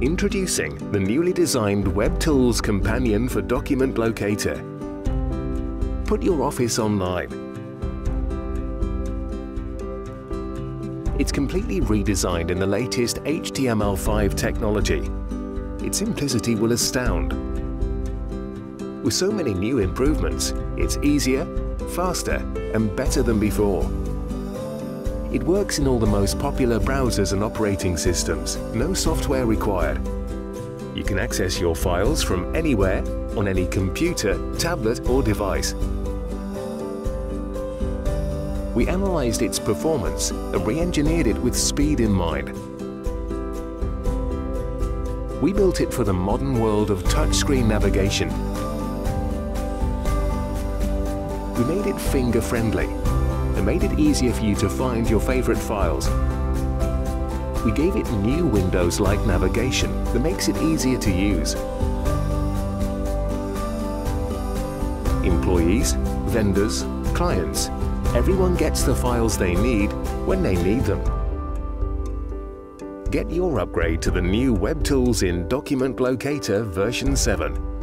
Introducing the newly designed WebTools Companion for Document Locator. Put your office online. It's completely redesigned in the latest HTML5 technology. Its simplicity will astound. With so many new improvements, it's easier, faster and better than before. It works in all the most popular browsers and operating systems, no software required. You can access your files from anywhere, on any computer, tablet or device. We analysed its performance and re-engineered it with speed in mind. We built it for the modern world of touchscreen navigation. We made it finger-friendly and made it easier for you to find your favorite files. We gave it new Windows-like navigation that makes it easier to use. Employees, vendors, clients, everyone gets the files they need when they need them. Get your upgrade to the new WebTools in Document Locator version 7